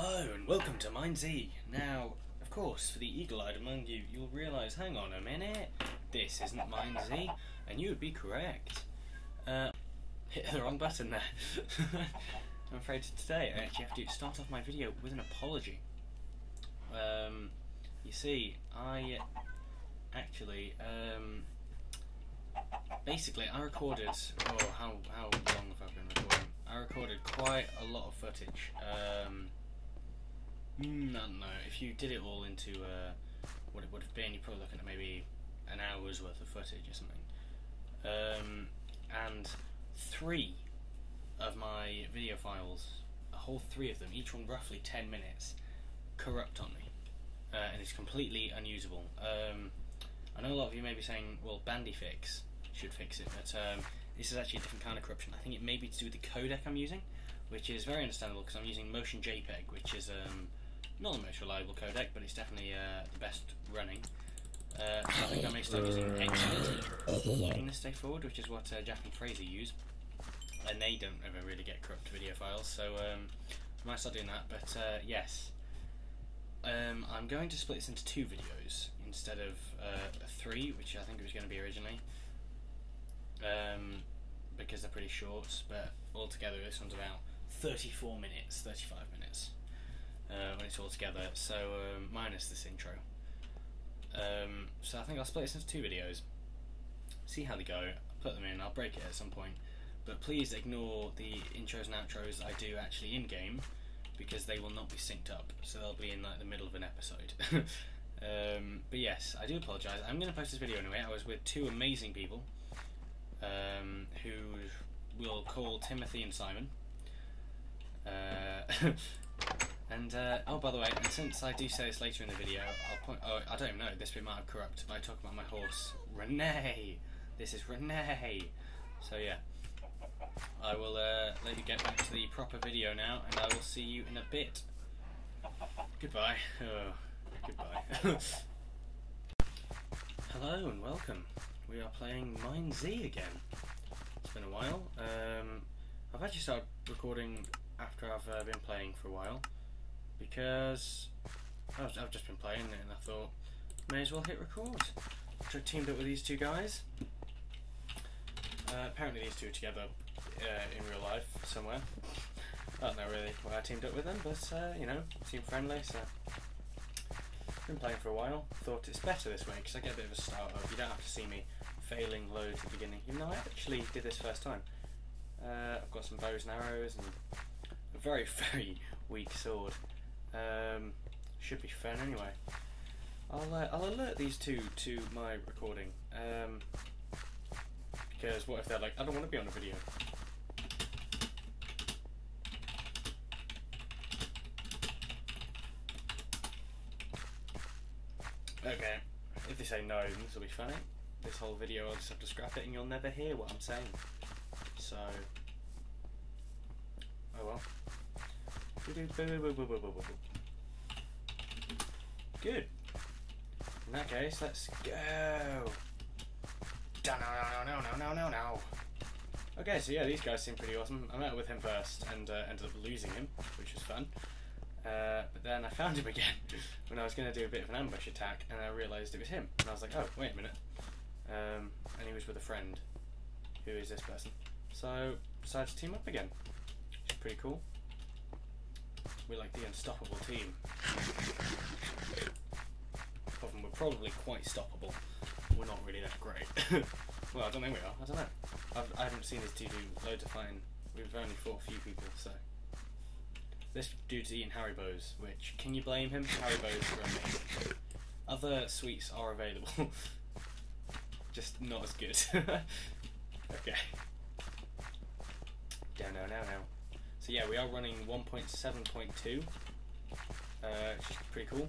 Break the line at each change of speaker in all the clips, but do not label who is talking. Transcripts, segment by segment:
Hello and welcome to MineZ. Now, of course, for the eagle-eyed among you, you'll realise, hang on a minute, this isn't Mind Z, and you would be correct. Uh, hit the wrong button there. I'm afraid today I actually have to start off my video with an apology. Um, you see, I actually, um, basically, I recorded. Oh, how how long have I been recording? I recorded quite a lot of footage. Um, mm, I don't know. If you did it all into uh, what it would have been, you're probably looking at maybe an hour's worth of footage or something. Um, and three of my video files, a whole three of them, each one roughly 10 minutes, corrupt on me. Uh, and it's completely unusable. Um, I know a lot of you may be saying, well, BandiFix should fix it, but um, this is actually a different kind of corruption. I think it may be to do with the codec I'm using, which is very understandable because I'm using Motion JPEG, which is um, not the most reliable codec, but it's definitely uh, the best running. Uh, so I think I may start using Xvid in this day forward, which is what uh, Jack and Fraser use, and they don't ever really get corrupt video files. So um, I might start doing that. But uh, yes, um, I'm going to split this into two videos instead of uh, three, which I think it was going to be originally, um, because they're pretty short. But altogether, this one's about 34 minutes, 35 minutes uh, when it's all together. So um, minus this intro. Um, so I think I'll split this into two videos. See how they go. Put them in. I'll break it at some point. But please ignore the intros and outros I do actually in game because they will not be synced up. So they'll be in like the middle of an episode. um, but yes, I do apologise. I'm going to post this video anyway. I was with two amazing people um, who we'll call Timothy and Simon. Uh, And uh, oh, by the way, and since I do say this later in the video, I'll point. Oh, I don't know. This bit might have corrupt. I talk about my horse, Renee. This is Renee. So yeah, I will uh, let you get back to the proper video now, and I will see you in a bit. Goodbye. Oh, goodbye. Hello and welcome. We are playing MineZ again. It's been a while. Um, I've actually started recording after I've uh, been playing for a while because I've, I've just been playing it and I thought may as well hit record. So I teamed up with these two guys. Uh, apparently these two are together uh, in real life somewhere. I don't know really why I teamed up with them, but uh, you know, seem friendly. So been playing for a while. Thought it's better this way because I get a bit of a start up. You don't have to see me failing loads at the beginning. Even though I actually did this first time. Uh, I've got some bows and arrows and a very very weak sword. Um, should be fun anyway. I'll uh, I'll alert these two to my recording. Um, because what if they're like, I don't want to be on a video. Okay, if they say no, this will be funny. This whole video, I'll just have to scrap it, and you'll never hear what I'm saying. So, oh well. Good. In that case, let's go. No, no, no, no, no, no, no. Okay, so yeah, these guys seem pretty awesome. I met with him first and uh, ended up losing him, which was fun. Uh, but then I found him again when I was going to do a bit of an ambush attack, and I realised it was him. And I was like, oh, wait a minute. Um, and he was with a friend, who is this person. So decided to team up again. Which is pretty cool. We're like the unstoppable team. Problem, we're probably quite stoppable. We're not really that great. well, I don't think we are. I don't know. I've, I haven't seen this dude do loads of fighting. We've only fought a few people, so. This dude's eating Haribos, which, can you blame him? Haribos are amazing. Other sweets are available. Just not as good. okay. Down, now, now, now. So yeah, we are running 1.7.2, uh, which is pretty cool.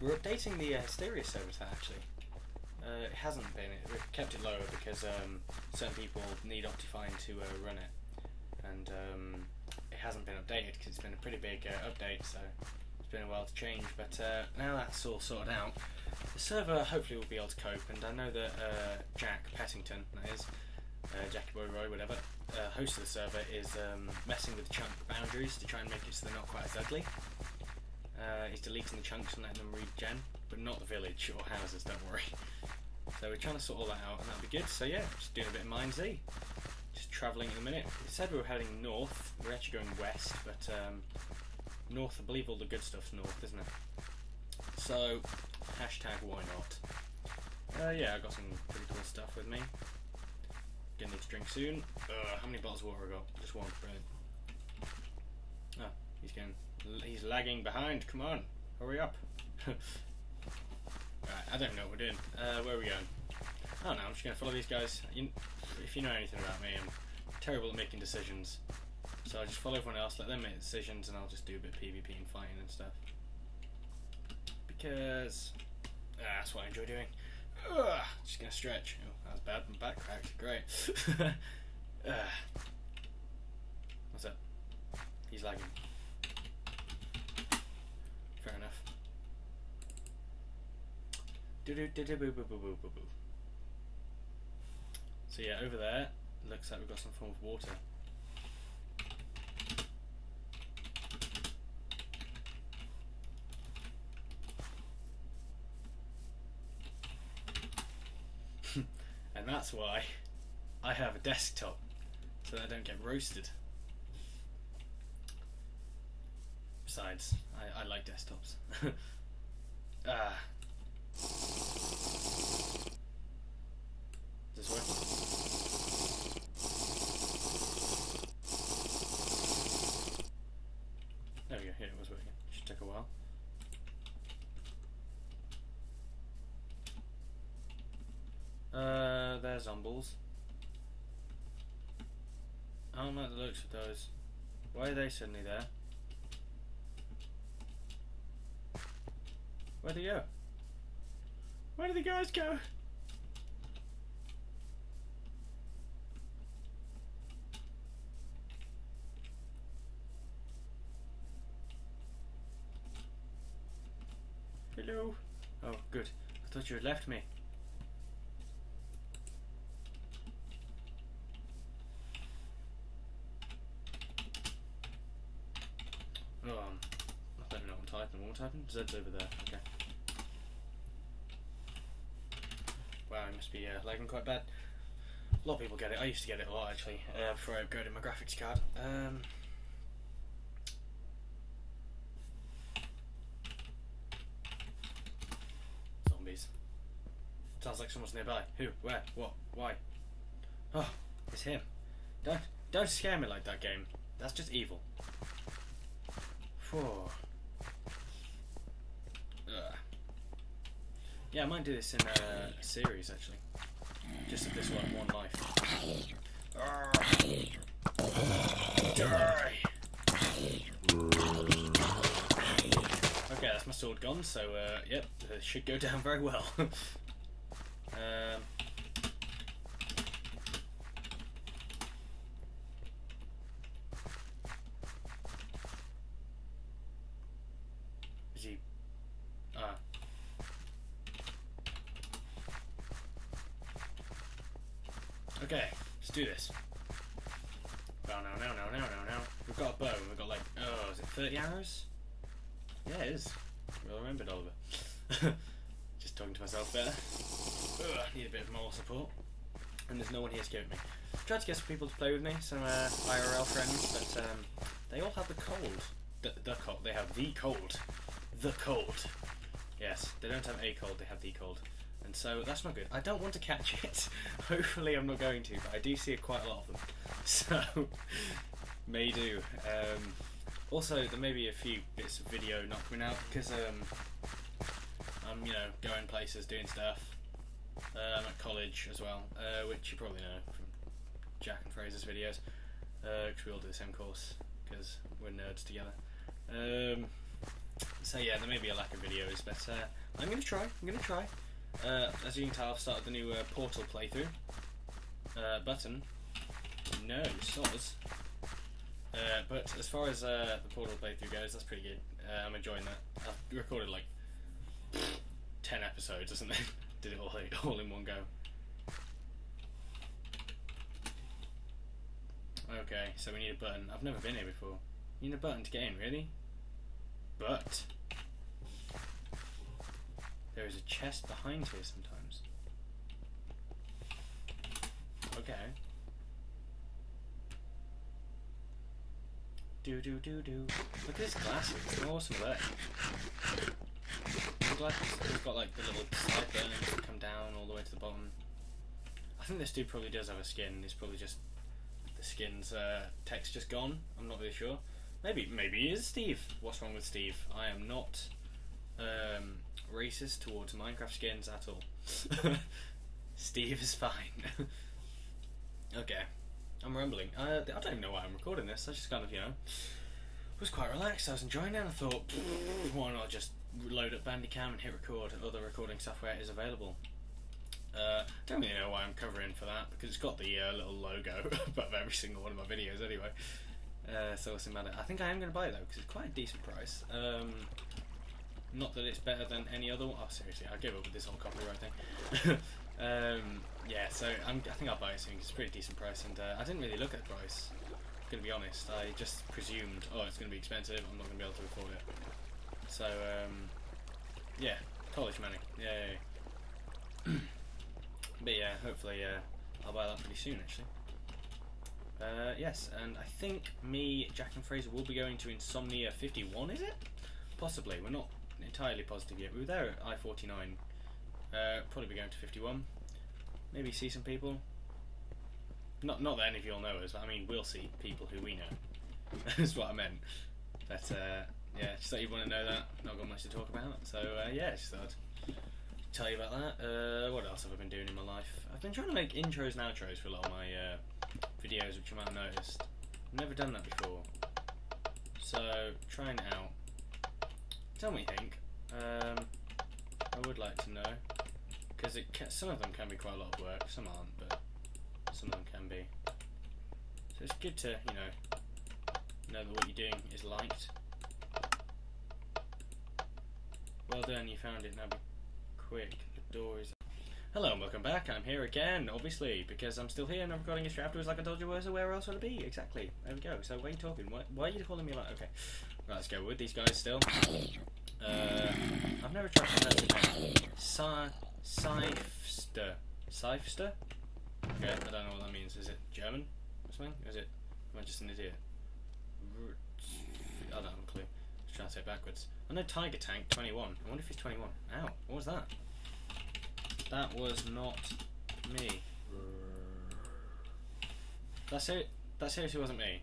We're updating the uh, Hysteria service actually. Uh, it hasn't been. We've kept it lower because um, certain people need Optifine to uh, run it, and um, it hasn't been updated because it's been a pretty big uh, update. So it's been a while to change. But uh, now that's all sorted out, the server hopefully will be able to cope. And I know that uh, Jack Pettington, that is, uh, Jackie Boy Roy, whatever, uh, host of the server, is um, messing with the chunk boundaries to try and make it so they're not quite as ugly. Uh, he's deleting the chunks and letting them regen, but not the village or houses, don't worry. So we're trying to sort all that out, and that'll be good. So yeah, just doing a bit of MineZ. Just travelling at the minute. We said we were heading north. We're actually going west, but um, north, I believe all the good stuff's north, isn't it? So, hashtag why not? Uh, yeah, I got some pretty cool stuff with me. Need to drink soon. Uh, how many bottles of water I got? Just one, brilliant. Oh, he's getting, he's lagging behind. Come on, hurry up. right, I don't know what we're doing. Uh, where are we going? I don't know. I'm just gonna follow these guys. You, if you know anything about me, I'm terrible at making decisions. So I'll just follow everyone else, let them make decisions, and I'll just do a bit of PvP and fighting and stuff. Because ah, that's what I enjoy doing. Ugh, just gonna stretch. Oh, that was bad. My back cracked. Great. What's up? He's lagging. Fair enough. So yeah, over there looks like we've got some form of water. and that's why I have a desktop so that I don't get roasted. Besides, I, I like desktops. ah. Is this working? There we go, here it was working. Should take a while. Uh, there's Umbles. I don't like the looks of those. Why are they suddenly there? Where'd they go? Where did the guys go? Hello. Oh, good. I thought you had left me. Oh, um, I don't know what I'm What typing? Zed's over there. Okay. Wow, I must be uh, lagging quite bad. A lot of people get it. I used to get it a lot actually uh, before I upgraded my graphics card. Um, zombies. Sounds like someone's nearby. Who? Where? What? Why? Oh, it's him. Don't don't scare me like that game. That's just evil. Phew. Ugh. Yeah, I might do this in a, a series actually. Just of this one, one life. Okay, that's my sword gone, so uh, yep, it should go down very well. um, is he? Ah. Okay, let's do this. Well, no, no, no, no, no, no. We've got a bow. and We've got like, oh, is it 30 hours? Yeah, it is. Well remembered, Oliver. Just talking to myself better. Ugh, need a bit of more support. And there's no one here to give it me. Tried to get some people to play with me, some uh, IRL friends, but um, they all have the cold. The, the cold. They have the cold. The cold. Yes, they don't have a cold, they have the cold. And so that's not good. I don't want to catch it. Hopefully, I'm not going to, but I do see quite a lot of them. So, may do. Um, also, there may be a few bits of video not coming out because um, I'm, you know, going places, doing stuff. Uh, I'm at college as well, uh, which you probably know from Jack and Fraser's videos, because we all do the same course because we're nerds together. Um, so yeah, there may be a lack of videos, but uh, I'm gonna try. I'm gonna try. Uh, as you can tell, I've started the new uh, Portal playthrough. Uh, button. No, soz. Uh, but as far as uh, the Portal playthrough goes, that's pretty good. Uh, I'm enjoying that. I've recorded like 10 episodes or something. Did it all, all in one go. Okay, so we need a button. I've never been here before. You need a button to get in, really? But there is a chest behind here sometimes. Okay. Do do do do. Look at his glasses. How awesome are they? The glasses, he's got like the little sideburns that come down all the way to the bottom. I think this dude probably does have a skin. It's probably just the skin's uh, text just gone. I'm not really sure. Maybe maybe he is Steve. What's wrong with Steve? I am not um, racist towards Minecraft skins at all. Steve is fine. okay, I'm rambling. Uh, I don't even know why I'm recording this. I just kind of you know was quite relaxed. I was enjoying it. and I thought, why not just load up Bandicam and hit record? Other recording software is available. Uh, don't really know why I'm covering for that because it's got the uh, little logo above every single one of my videos anyway. Uh, so it doesn't matter. I think I am going to buy it though because it's quite a decent price. Um, not that it's better than any other one. Oh, seriously, I give up with this whole copyright thing. um, yeah, so I'm, I think I'll buy it soon. It's a pretty decent price, and uh, I didn't really look at the price. I'm gonna be honest. I just presumed, oh, it's gonna be expensive. I'm not gonna be able to afford it. So um, yeah, college money. Yeah. but yeah, hopefully uh, I'll buy that pretty soon, actually. Uh, yes, and I think me, Jack, and Fraser will be going to Insomnia 51. Is it? Possibly. We're not entirely positive yet. We were there at I forty nine. Uh, probably be going to fifty one. Maybe see some people. Not not that any of you'll know us, but I mean we'll see people who we know. That's what I meant. But uh, yeah, just thought you'd want to know that. Not got much to talk about. So uh, yeah, just thought I'd tell you about that. Uh, what else have I been doing in my life? I've been trying to make intros and outros for a lot of my uh, videos, which you might have noticed. I've never done that before. So trying it out. Tell me think. Um, I would like to know because it ca some of them can be quite a lot of work, some aren't, but some of them can be. So it's good to you know know that what you're doing is liked. Well done, you found it. Now be quick. The door is. Hello and welcome back. I'm here again, obviously, because I'm still here and I'm recording this afterwards like I told you where, so where else would it be? Exactly. There we go. So why are you talking? Why, why are you calling me like... Okay. Right, let's go with these guys still. Uh, I've never tried to. Sa Seifster. Seifster? Okay, I don't know what that means. Is it German or something? Or Is it... Am I just an idiot? I don't have a clue. Let's try to say backwards. Oh, I know Tiger Tank 21. I wonder if he's 21. Ow, what was that? That was not me. That's it. That seriously wasn't me.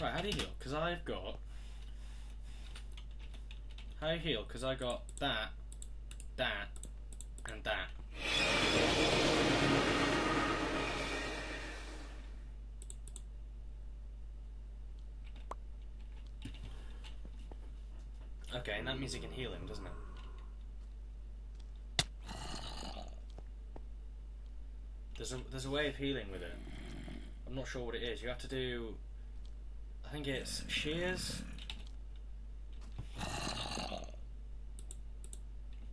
Right, how do you heal? Because I've got. How do you heal? Because I got that, that, and that. Okay, and that means it can heal him, doesn't it? There's a there's a way of healing with it. I'm not sure what it is. You have to do. I think it's shears.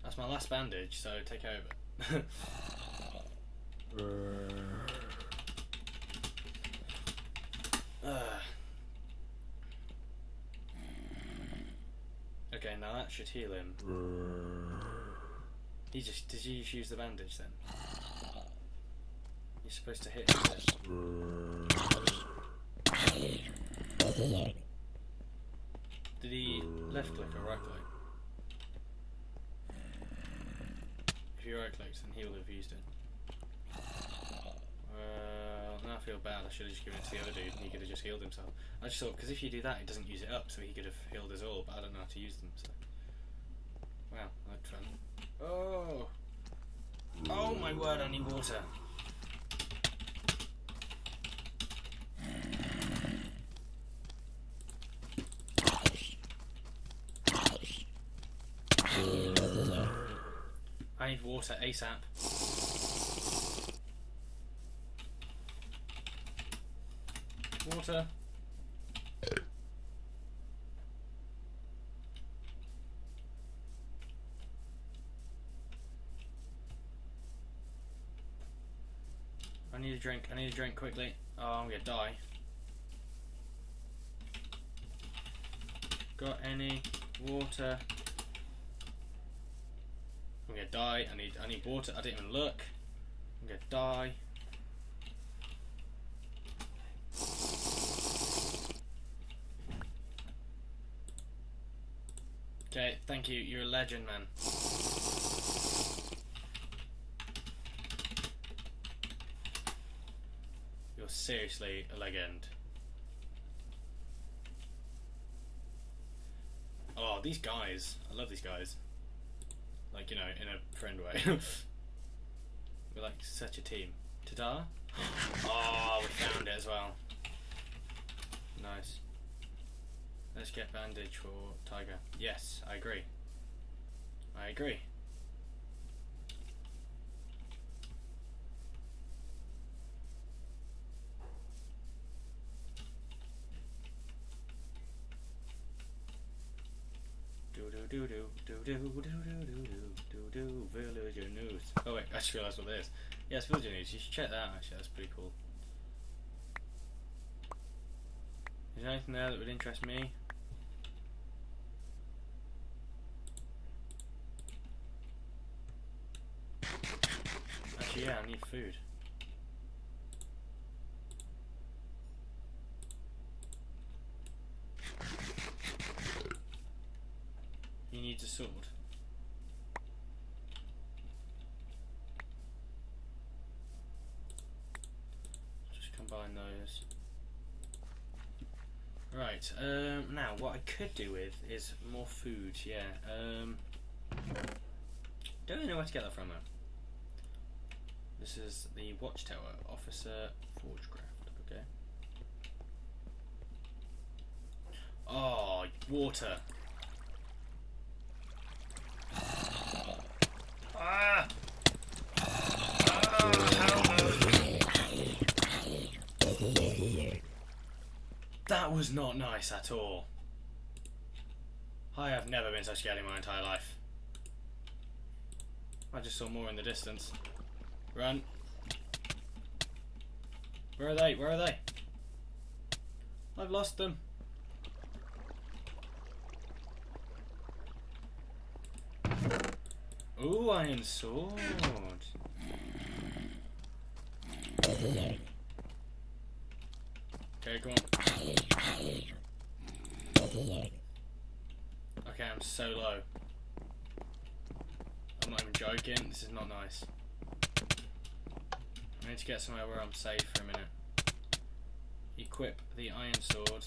That's my last bandage, so take over. Ah. Okay, now that should heal him. He just did you just use the bandage then? You're supposed to hit him. then. Did he left click or right click? If he right clicked, then he would have used it. Well, now I feel bad. I should have just given it to the other dude and he could have just healed himself. I just thought, because if you do that, it doesn't use it up, so he could have healed us all, but I don't know how to use them, so. Wow, that's fun. Oh! Oh my word, I need water. water ASAP. Water. I need a drink. I need a drink quickly. Oh, I'm gonna die. Got any water I'm gonna die. I need I need water. I didn't even look. I'm gonna die. Okay, thank you. You're a legend, man. You're seriously a legend. Oh, these guys. I love these guys. Like, you know, in a friend way. We're like such a team. Ta-da! Oh, we found it as well. Nice. Let's get bandage for Tiger. Yes, I agree. I agree. Do do do do do do do do do villager news. Oh wait, I just realised what it is. Yes, villager news. You should check that out. Actually, that's pretty cool. Is there anything there that would interest me? Actually, yeah, I need food. He needs a sword. Just combine those. Right, um, now what I could do with is more food, yeah. Um, don't really know where to get that from though. This is the Watchtower, Officer Forgecraft, okay. Oh, water. That was not nice at all. I have never been so scared in my entire life. I just saw more in the distance. Run. Where are they? Where are they? I've lost them. Ooh, iron sword. Okay, go on. Okay, I'm so low. I'm not even joking. This is not nice. I need to get somewhere where I'm safe for a minute. Equip the iron sword.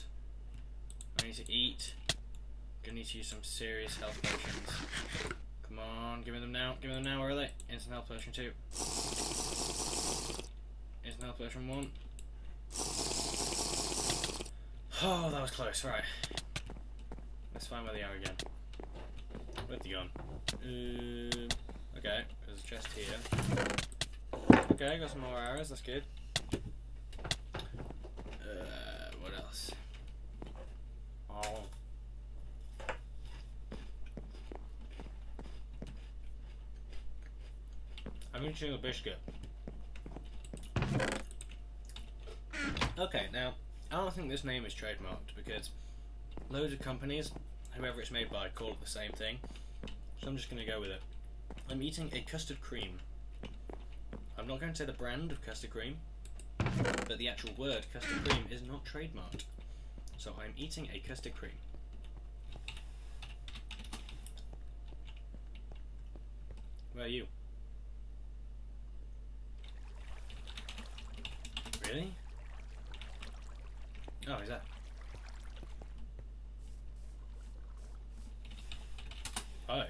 I need to eat. I'm Gonna need to use some serious health potions. Come on, give me them now. Give me them now. They? Instant health potion two. Instant health potion one. Oh, that was close. Right. Let's find where they are again. Where'd they gone? Um, okay, there's a chest here. Okay, got some more arrows. That's good. Uh, what else? Oh. I'm eating a biscuit. Okay, now I don't think this name is trademarked because loads of companies, whoever it's made by, call it the same thing. So I'm just going to go with it. I'm eating a custard cream. I'm not going to say the brand of custard cream, but the actual word custard cream is not trademarked. So I'm eating a custard cream. Where are you? Really? Oh, is that? Oh.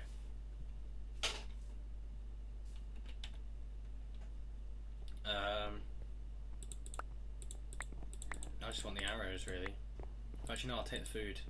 Um. I just want the arrows, really. Actually, no, I'll take the food.